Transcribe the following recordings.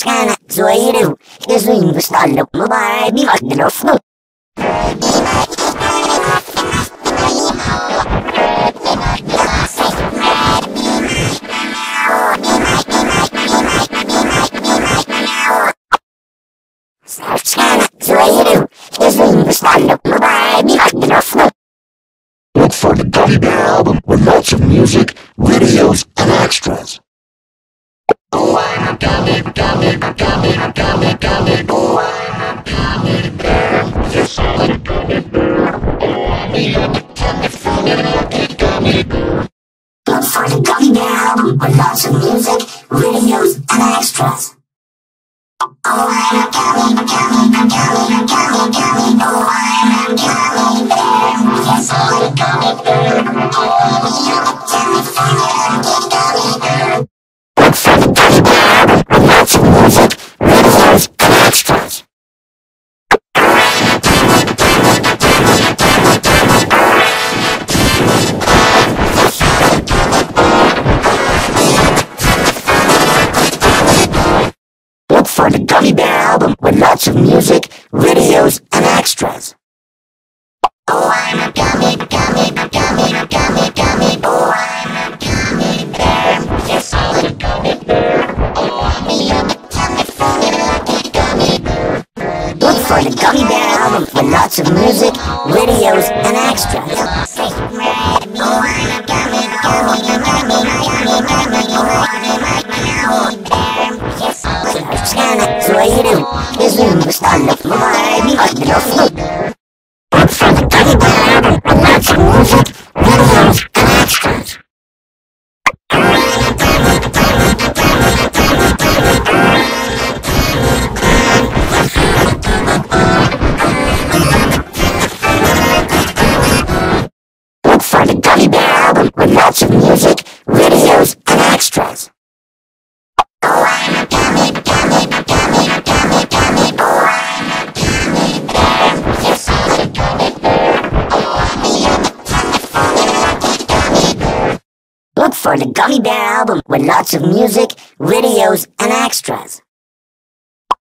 Sabes kana, zoeiru, gezuin bestallo, mubai, bi magdilofno. Sabes bear. A gummy bear. Oh, I'm a gummy, funny, lucky gummy bear. Look for the Gummy Bear album with lots of music, videos, and extras. Oh, I'm a gummy, gummy, gummy, gummy, gummy, oh, I'm a gummy bear. Yes, I'm a gummy bear. Oh, I'm a gummy, funny, music, videos, and extras. Oh, I'm a gummy, gummy, gummy, gummy, gummy. Oh, I'm a gummy bear. Yes, I'm a gummy bear. Oh, I'm a gummy, funny, lucky gummy bear. Look for the Gummy Bear album with lots of music, videos, and extras. For the Gummy Bear album with lots of music, videos, and extras.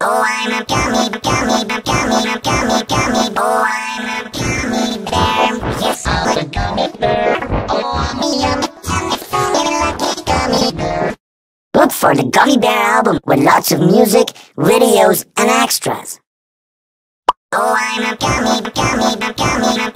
Oh, I'm a gummy, gummy, gummy, gummy, gummy. Oh, I'm a gummy bear. Yes, I'm a gummy bear. Oh, I'm a gummy, funny, lucky gummy bear. Look for the Gummy Bear album with lots of music, videos, and extras. Oh, I'm a gummy, gummy, gummy, gummy, gummy.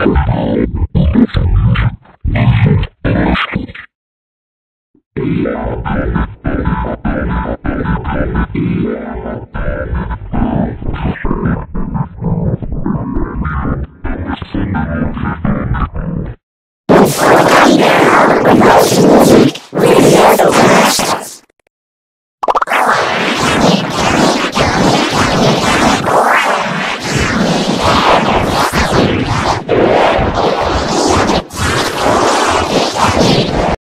Music, videos, the rest.